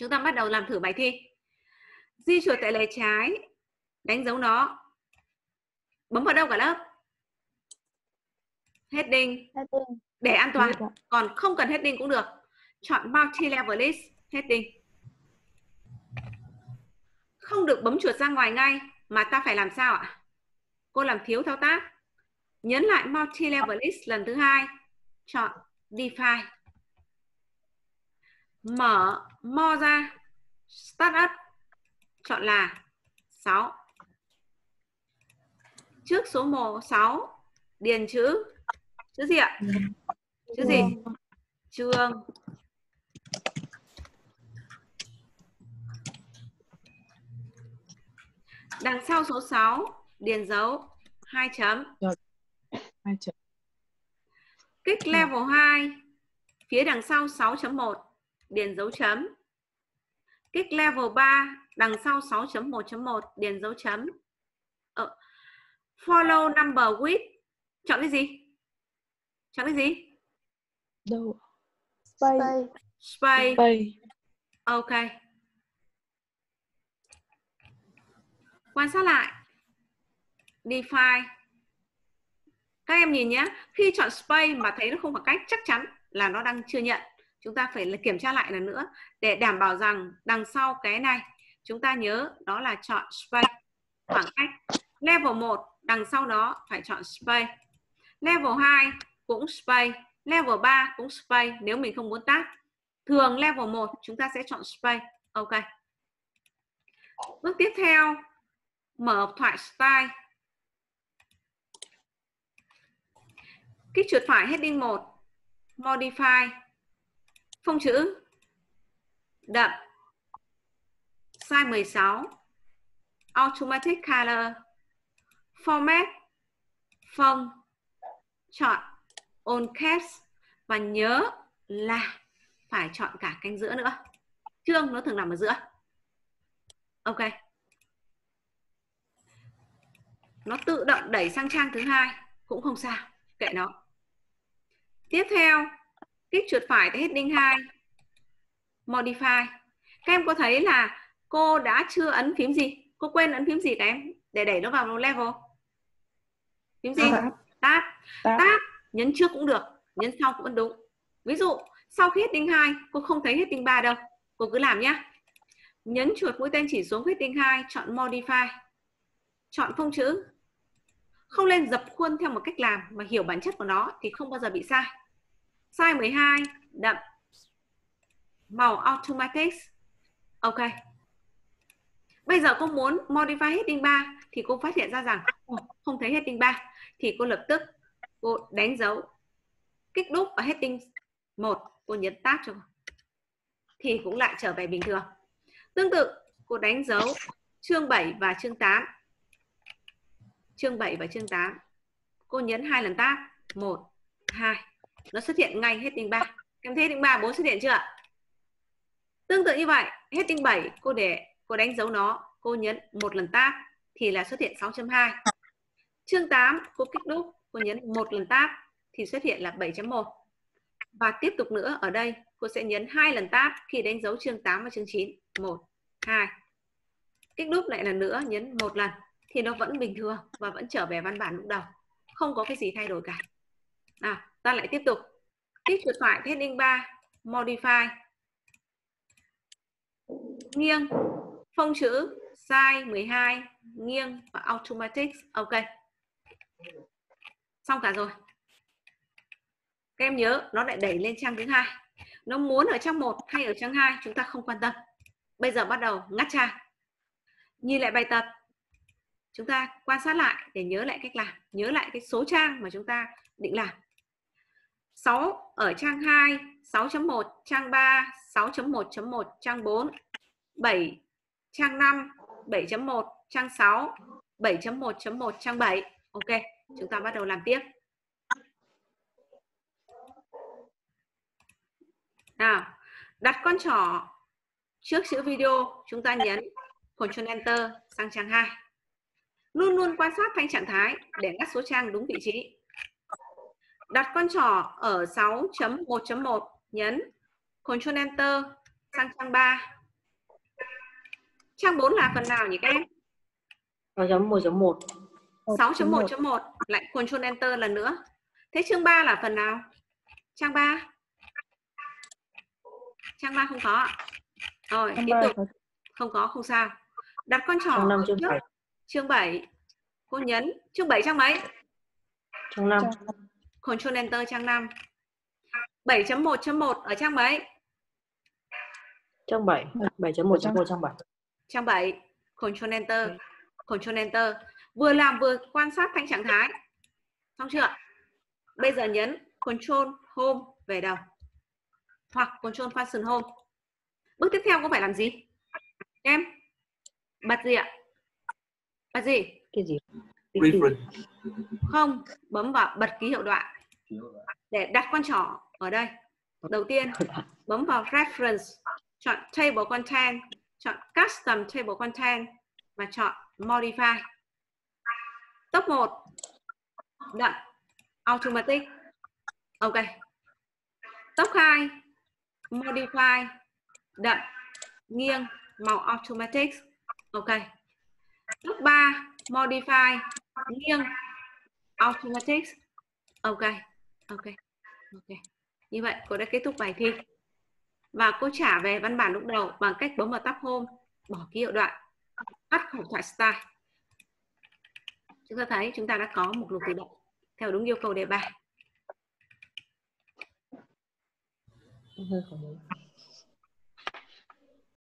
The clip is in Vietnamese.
Chúng ta bắt đầu làm thử bài thi. Di chuột tại lề trái, đánh dấu nó. Bấm vào đâu cả lớp? Heading Heading. để an toàn. Còn không cần heading cũng được. Chọn multi-level list heading. Không được bấm chuột ra ngoài ngay mà ta phải làm sao ạ? Cô làm thiếu thao tác. Nhấn lại multi-level list lần thứ hai. Chọn define. Mở mo ra. Start up. Chọn là 6. Trước số 1 6 điền chữ chữ gì ạ? Chữ gì? Trường. Đằng sau số 6 điền dấu 2 chấm. hai chấm Kích level 2 phía đằng sau 6.1 điền dấu chấm. Kích level 3 đằng sau 6.1.1 điền dấu chấm. Ờ, follow number with chọn cái gì? Chọn cái gì? đâu Space. Space. bay Ok. Quan sát lại. Define. Các em nhìn nhé, khi chọn space mà thấy nó không khoảng cách chắc chắn là nó đang chưa nhận. Chúng ta phải kiểm tra lại lần nữa để đảm bảo rằng đằng sau cái này, chúng ta nhớ đó là chọn space khoảng cách. Level 1 đằng sau đó phải chọn space. Level 2 cũng space. Level 3 cũng space nếu mình không muốn tắt. Thường level 1 chúng ta sẽ chọn space. Ok. Bước tiếp theo, mở hộp thoại style. Kích chuột phải heading 1 modify phông chữ. Đậm. Size 16 automatic color. Format. Phông. Chọn on caps và nhớ là phải chọn cả canh giữa nữa. Chương nó thường nằm ở giữa. Ok. Nó tự động đẩy sang trang thứ hai. Cũng không sao. Kệ nó. Tiếp theo kích chuột phải tới heading 2 modify. Các em có thấy là cô đã chưa ấn phím gì? Cô quên ấn phím gì các em? Để đẩy nó vào level. Phím gì? Tab. tab. Nhấn trước cũng được nhấn sau cũng đúng. Ví dụ sau khi heading 2 cô không thấy heading 3 đâu. Cô cứ làm nhé nhấn chuột mũi tên chỉ xuống heading 2 chọn modify. Chọn phông chữ. Không lên dập khuôn theo một cách làm mà hiểu bản chất của nó thì không bao giờ bị sai size 12 đậm. Màu automatic. Ok. Bây giờ cô muốn modify heading 3 thì cô phát hiện ra rằng không thấy heading 3 thì cô lập tức cô đánh dấu kích đúp ở heading 1 cô nhấn tab cho cô. thì cũng lại trở về bình thường. Tương tự, cô đánh dấu chương 7 và chương 8 chương 7 và chương 8 cô nhấn hai lần tab 1 2 nó xuất hiện ngay hết heading 3 em thấy heading 3 4 xuất hiện chưa ạ? Tương tự như vậy, hết heading 7 cô để, cô đánh dấu nó, cô nhấn một lần tab thì là xuất hiện 6.2 chương 8 cô kích đúc cô nhấn một lần tab thì xuất hiện là 7.1 và tiếp tục nữa, ở đây, cô sẽ nhấn hai lần tab khi đánh dấu chương 8 và chương 9 1 2 kích đúp lại lần nữa, nhấn một lần thì nó vẫn bình thường và vẫn trở về văn bản lúc đầu. Không có cái gì thay đổi cả. Nào ta lại tiếp tục. Kích chuột phải heading 3 modify. Nghiêng, phông chữ, size 12 nghiêng và automatic ok. Xong cả rồi. Các em nhớ, nó lại đẩy lên trang thứ hai. Nó muốn ở trang 1 hay ở trang 2 chúng ta không quan tâm. Bây giờ bắt đầu ngắt trang. Nhìn lại bài tập. Chúng ta quan sát lại để nhớ lại cách làm, nhớ lại cái số trang mà chúng ta định làm. 6 ở trang 2 6.1 trang 3 6.1.1 trang 4 7 trang 5 7.1 trang 6 7.1.1 trang 7 ok, chúng ta bắt đầu làm tiếp. Nào, đặt con trỏ trước chữ video, chúng ta nhấn Ctrl Enter sang trang 2 luôn luôn quan sát thanh trạng thái để ngắt số trang đúng vị trí đặt con trỏ ở 6.1.1 nhấn Ctrl Enter sang trang 3 Trang 4 là phần nào nhỉ các em? 6.1.1 6.1.1 lại Control Enter lần nữa. Thế chương 3 là phần nào? Trang 3. Trang 3 không có ạ. Rồi, tiếp tục. Không có, không sao. Đặt con trỏ Chương 5 ở chương trước 7 chương 7. Cô nhấn chương 7 trang mấy? Chương 5 trang Control Enter trang 5. 7.1.1 ở trang mấy? Chương 7 7.1.1 chương 7 Trang 7. Control Enter. Control Enter. Vừa làm vừa quan sát thanh trạng thái. Xong chưa? Bây giờ nhấn Control Home về đầu. Hoặc Control Function Home. Bước tiếp theo có phải làm gì? Em? Bật gì ạ? Bật gì? Cái gì? Reference. Không, bấm vào bật ký hiệu đoạn để đặt con trỏ ở đây. Đầu tiên, bấm vào Reference, chọn Table Content, chọn Custom Table Content và chọn Modify. Top 1, đậm, Automatic. Ok. Top 2, Modify, đậm, nghiêng, màu Automatic. Ok. Top 3, Modify, nghiêng, Automatic. Ok. Ok. Ok. Như vậy cô đã kết thúc bài thi. Và cô trả về văn bản lúc đầu bằng cách bấm vào tab home, bỏ ký hiệu đoạn, tắt khẩu thoại style. Chúng ta thấy chúng ta đã có một lục tự động theo đúng yêu cầu đề bài. Hơi.